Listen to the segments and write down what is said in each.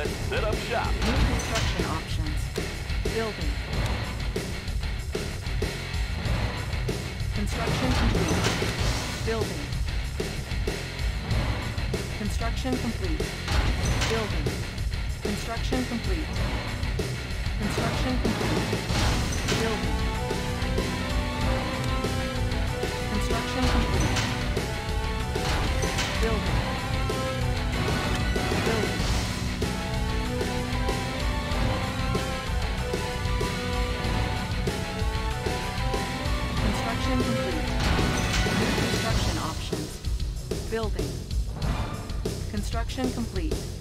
Let's set up shop. New construction options. Building. Construction complete. Building. Construction complete. Building. Construction complete. Construction complete. Building. Construction complete. Construction complete.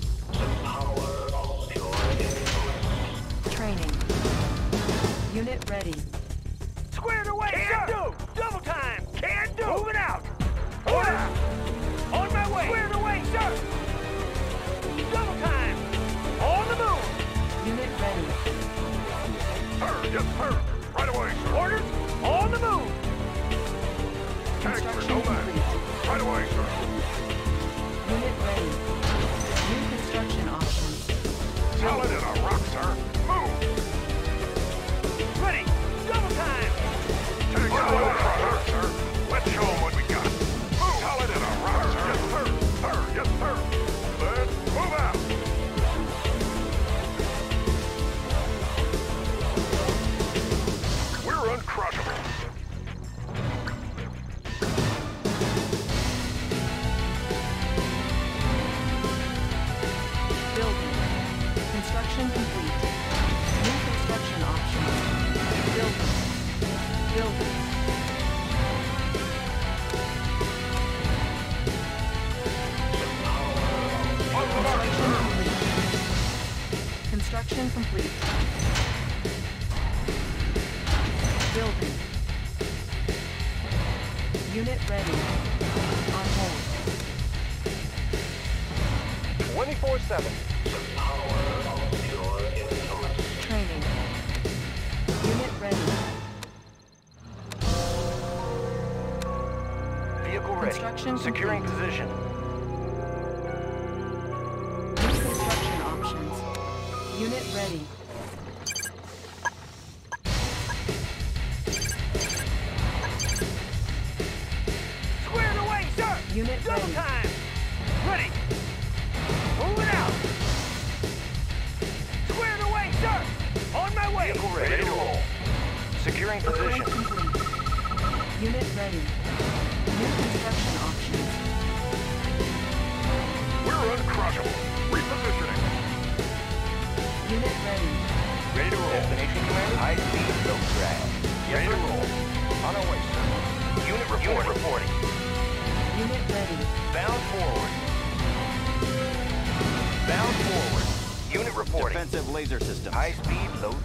Vehicle ready. Construction Securing complete. position. New construction options. Unit ready.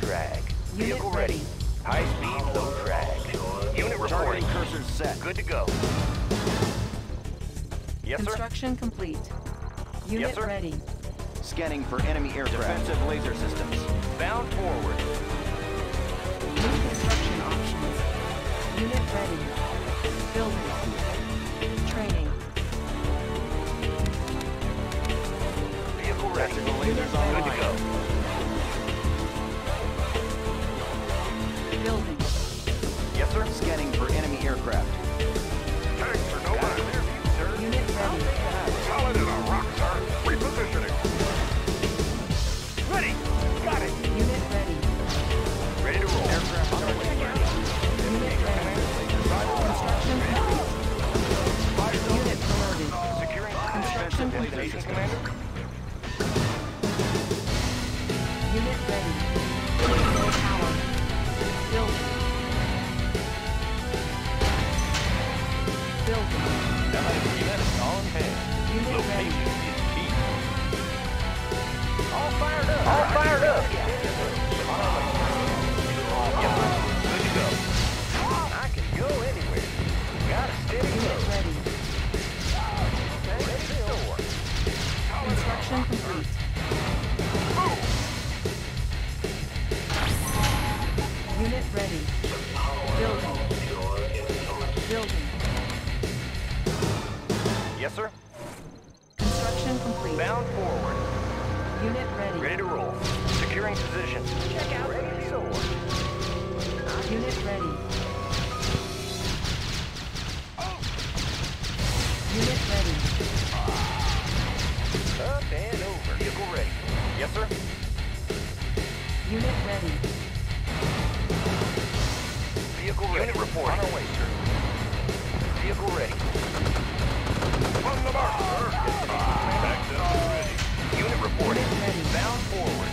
Drag. Unit Vehicle ready. ready. High speed, low drag. Unit reporting. Targeting cursors set. Good to go. Yes, sir. Construction complete. Unit sir. ready. Scanning for enemy aircraft. Defensive laser systems. Bound forward. New construction options. Unit ready. Building. Training. Vehicle ready. Tactical lasers ready. Good to go. Scanning for enemy aircraft. Tanks are no Got a clear view, sir. Unit ready. Solid in a rock, sir. Repositioning. Ready. Got it. Unit ready. Ready to roll. Aircraft on the way. Unit ready. Construction complete. Unit promoted. Securing Construction Destination complete. commander. Unit ready. Vehicle ready. Unit reporting. On our way, sir. Vehicle ready. On the mark, sir. ready. Unit reporting. Unit. Bound forward.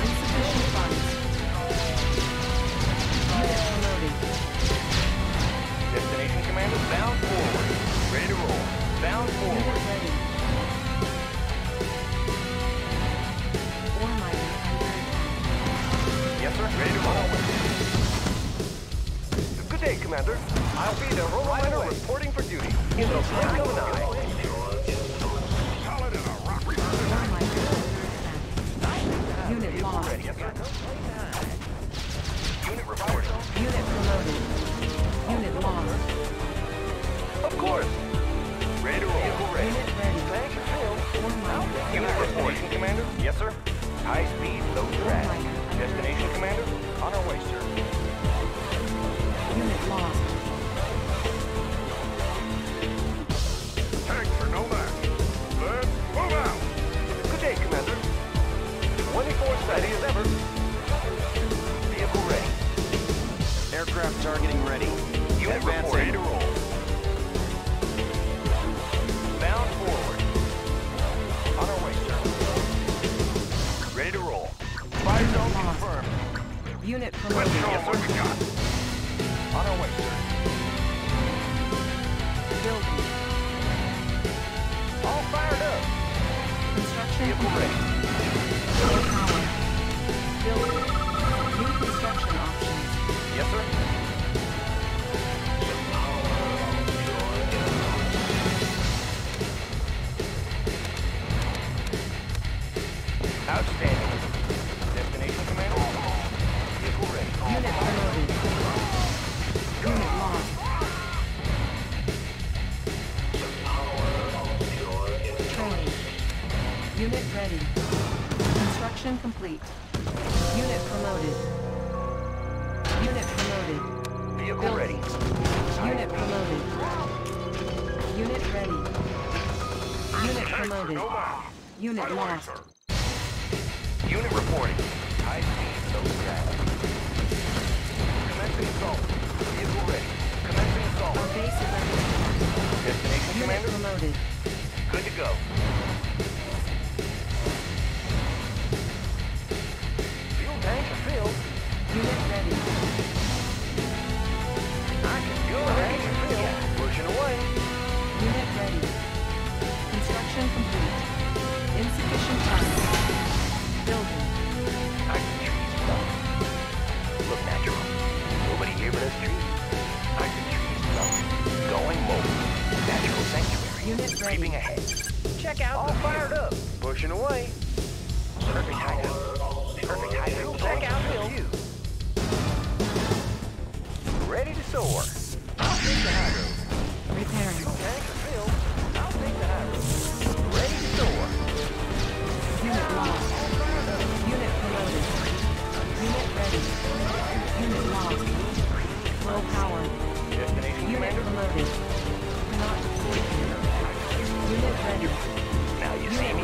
Insufficient funds. Unit promoted. Destination commander, bound forward. Ready to roll. Bound Unit ready. Yes, sir. Ready to roll. Good day, Commander. I'll be there right miner reporting for duty. In the blink of an eye. Solid in a rock. Ore miner under attack. Unit lost. ready. Yes, sir. Unit reporting. Unit promoted. Unit lost. Of course. Ready to roll. Vehicle ready. Unit ready. Thank you, Phil. Unit reporting, Commander. Yes, sir. High speed, low drag. Miner. Destination, Commander. On our way, sir. Unit lost. Tanks are no match. Let's move out. Good day, Commander. 24 steady as ever. Vehicle ready. Aircraft targeting ready. Unit report. Advancing. Ready to roll. Unit Let's promoted. 'em what we got. On our way, sir. Building. All fired up. Construction Vehicle complete. ready. Building. Now you see me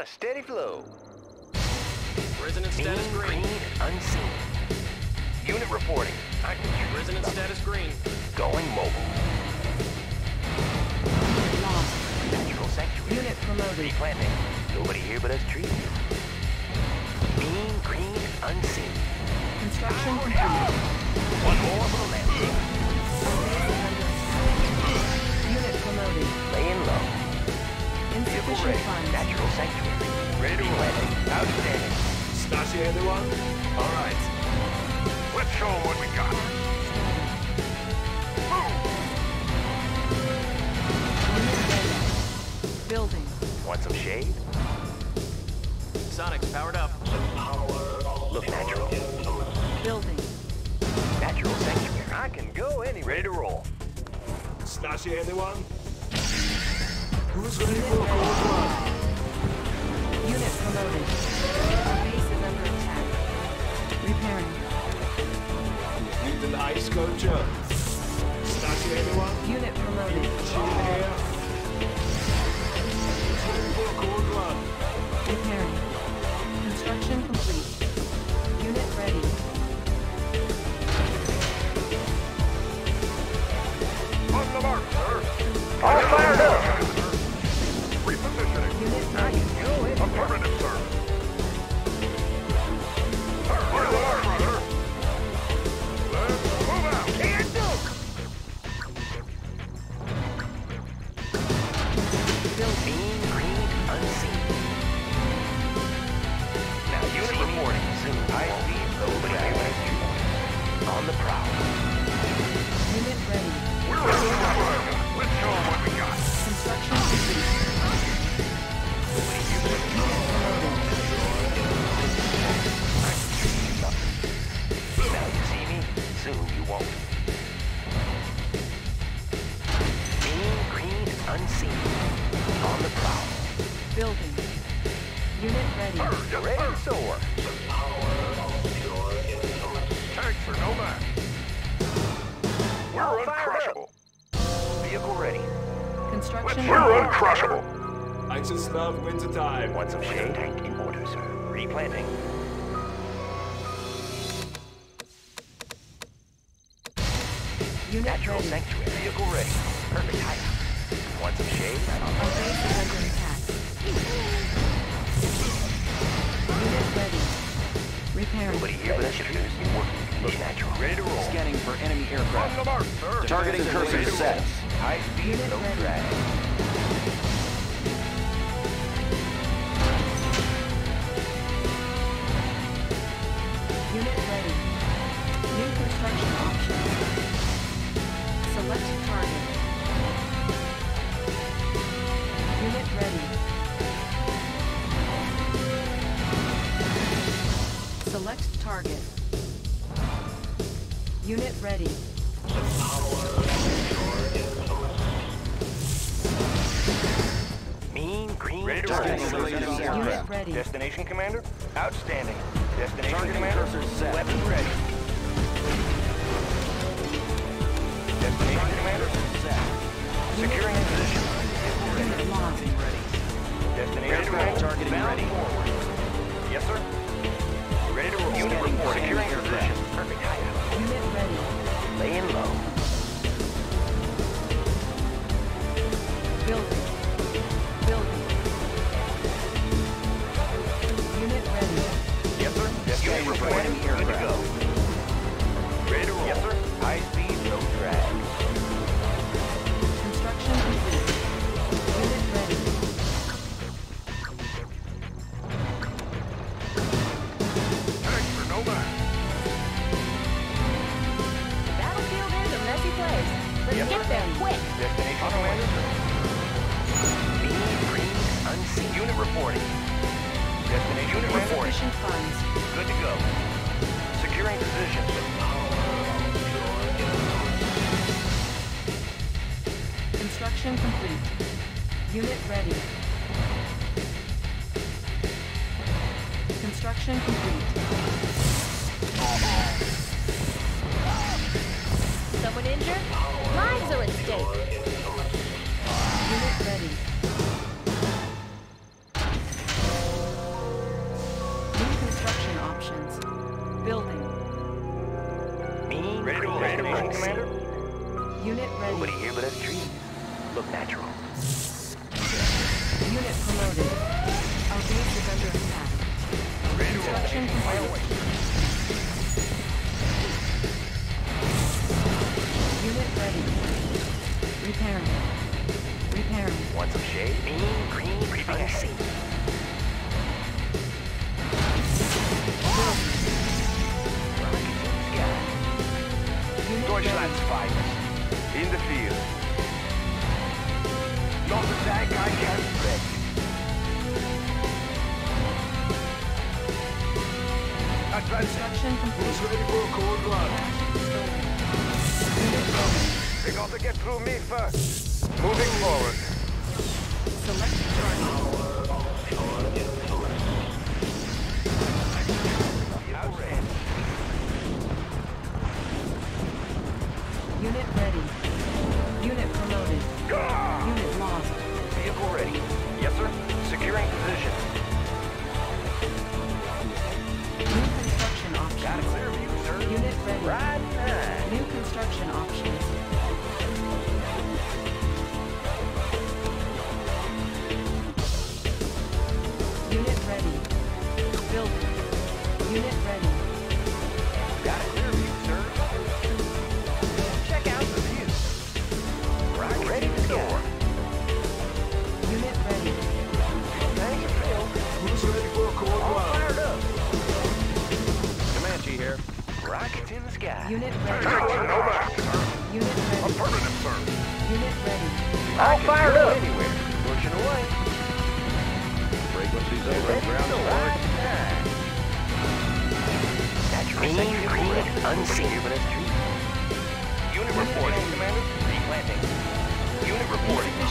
Got a steady flow. Resonance status green. unseen. Unit reporting. I can Resonance status green. going mobile. Lost. Natural sanctuary. Unit promoted. Replanting. Nobody here but us trees. Mean green unseen. Construction complete. One more for the landing. Our base is under attack. Unit promoted. Laying low. Vehicle Insufficient Natural sanctuary. Ready to landing. Outstanding. Stasi, everyone? All right. Let's show them what we got. Unit. Building. Want some shade? Sonic's powered up. Look natural. Building. Natural sanctuary. I can go any. Ready to roll. Stasi, everyone? Who's ready for a cold run? Unit promoted. Our base is under attack. Repairing. Need an ice sculpture. Stasi, everyone? Unit promoted. Chill here. Who's ready for a cold run? Repairing. Construction complete. Unit ready. On the mark, sir. All fired up. Affirmative, sir. Sir, Construction We're uncrushable. I just love winter time. Want some shade? Tank in order, sir. Replanting. Unit Natural ready. sanctuary. Vehicle ready. Perfect height. Want some shade? Our base is under attack. Unit ready. Repairing. Nobody here but us trees. Working. Look natural. Ready to roll. Scanning for enemy On aircraft. the mark, sir. Targeting cursor set. High speed, ready. drag. Select target. Unit ready. Select target. Ready. Mean green. Ready to roll. laser Unit ready. Destination commander? Outstanding. Destination Targeting commander? set. Weapons ready. Destination commander? Set. Securing position. Vehicle ready. Unit lost. Destination commander? Targeting Bound ready. forward. Yes, sir. Ready to roll. Unit Scanning report. for Securing enemy position. aircraft. Perfect height. Unit ready. Laying low. Building. Building. Enemy to aircraft. go. Ready to roll. Yes, sir. Unit ready. Construction complete. Construction complete. Unit ready. Repairing. Repairing. Want some shade? Mean, green, creeping icy. Deutschlandsweit. In the field. Not the tank I can Mission complete. Who's ready for a cold blood? They gotta get through me first. Moving forward.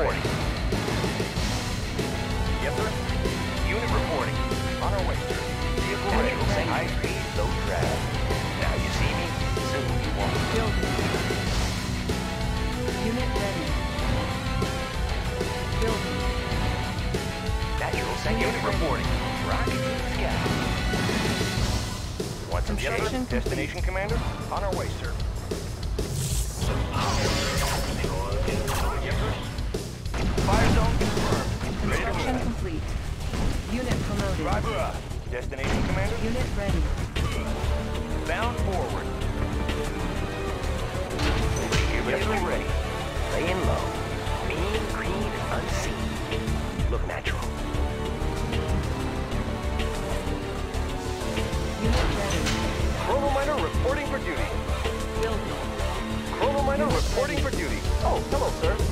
ready. Oh, hello, sir.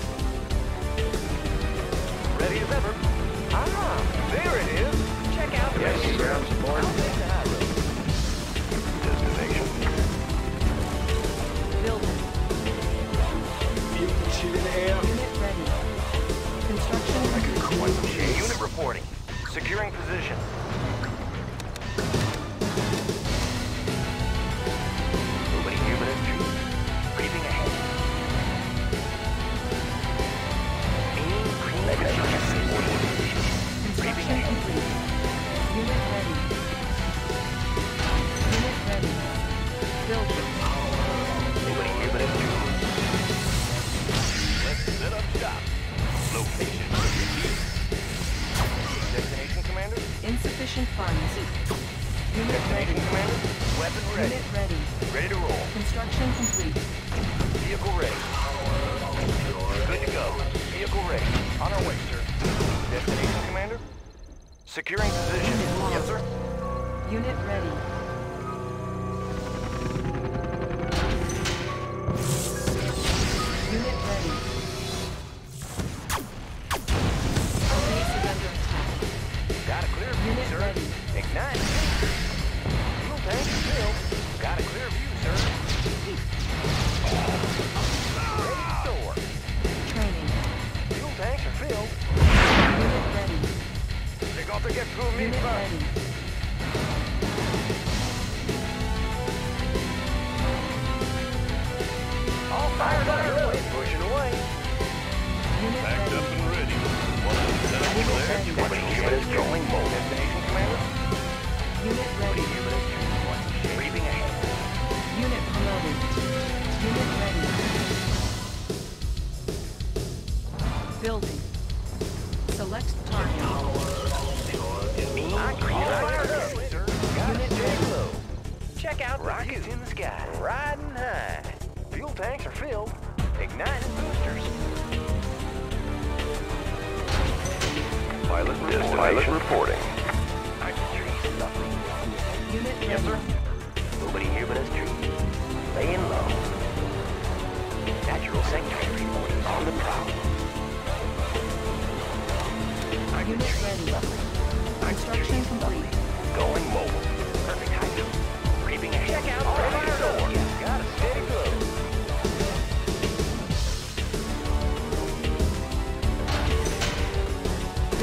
Unit ready. Commander. Weapon ready. Unit ready. Ready to roll. Construction complete. Vehicle ready. Good to go. Vehicle ready. On our way, sir. Destination, Commander? Securing position. Yes, sir. Unit ready.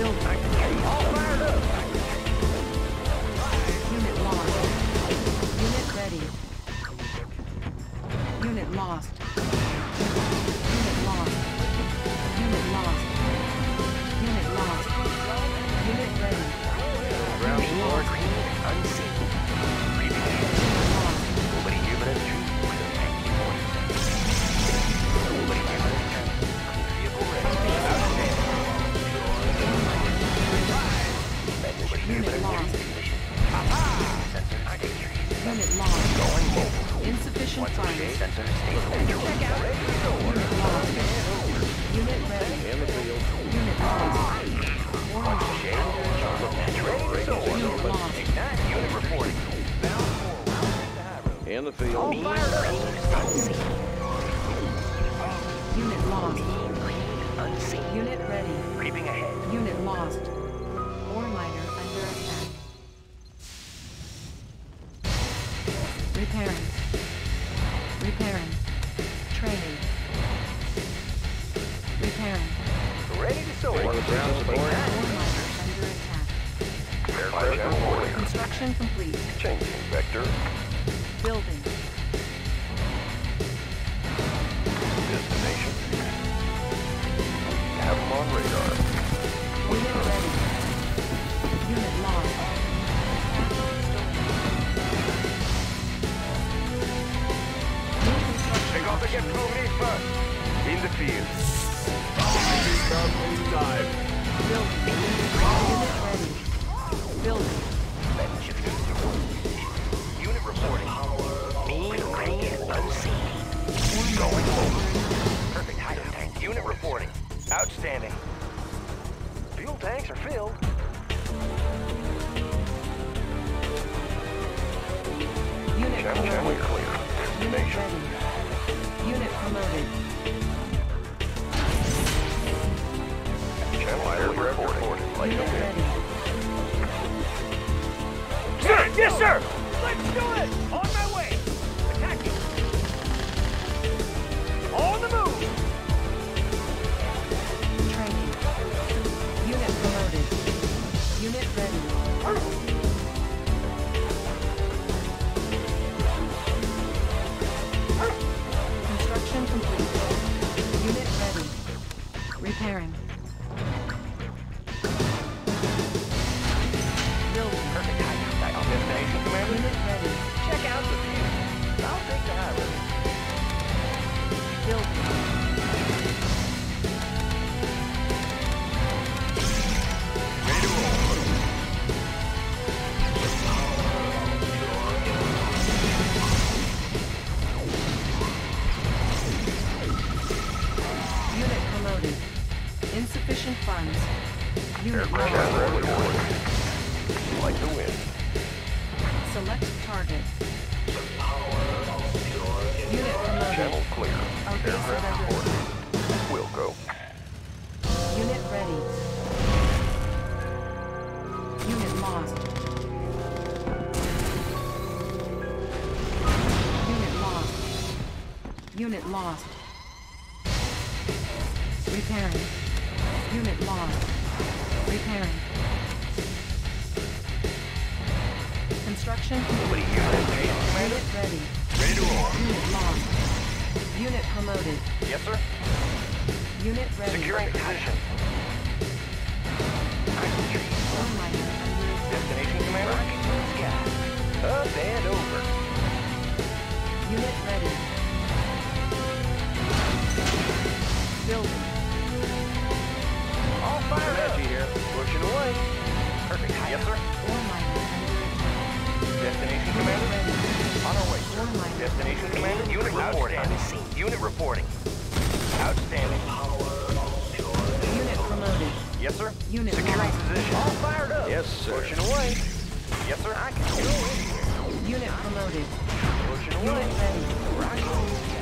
Unit lost. Unit ready. Unit lost. Ready. Creeping Destination, ready. Unit lost. Repairing. Construction complete. Unit ready. Ready to roll. Unit lost. Unit promoted. Yes, sir. Unit ready. Securing position. Oh Destination, Commander? Sky. Up and over. Unit ready. Building all fired up. here. Pushing away. Perfect. Yes, sir. Oh, Destination commander. On our way, oh, sir. Destination commander. Unit reporting. Unit reporting. Outstanding. Unit promoted. Yes, sir. Unit Securing position. All fired up. Yes, sir. Pushing away. Yes, sir. I can do it. Unit promoted. Pushing away. Unit ready. Rocket.